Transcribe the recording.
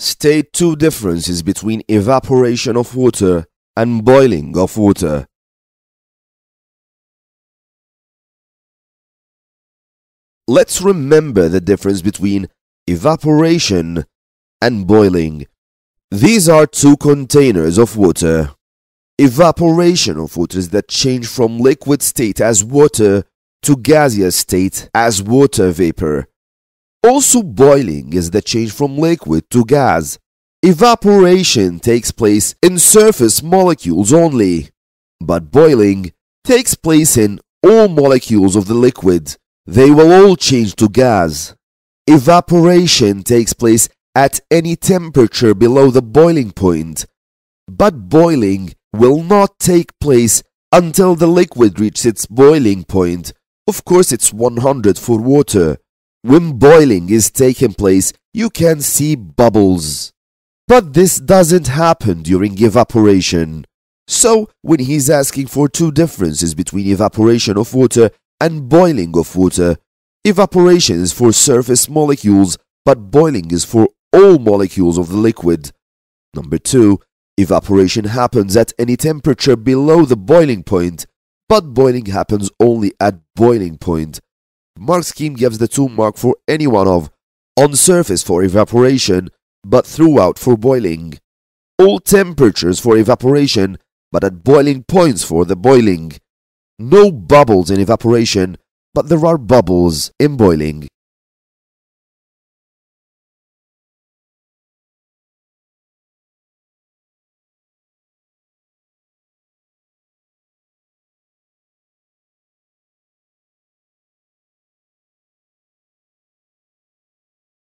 State two differences between evaporation of water and boiling of water. Let's remember the difference between evaporation and boiling. These are two containers of water. Evaporation of water is the change from liquid state as water to gaseous state as water vapor. Also, boiling is the change from liquid to gas. Evaporation takes place in surface molecules only, but boiling takes place in all molecules of the liquid. They will all change to gas. Evaporation takes place at any temperature below the boiling point, but boiling will not take place until the liquid reaches its boiling point. Of course, it's 100 for water. When boiling is taking place, you can see bubbles. But this doesn't happen during evaporation. So, when he's asking for two differences between evaporation of water and boiling of water, evaporation is for surface molecules, but boiling is for all molecules of the liquid. Number 2. Evaporation happens at any temperature below the boiling point, but boiling happens only at boiling point. Mark scheme gives the two mark for any one of on surface for evaporation, but throughout for boiling. All temperatures for evaporation, but at boiling points for the boiling. No bubbles in evaporation, but there are bubbles in boiling.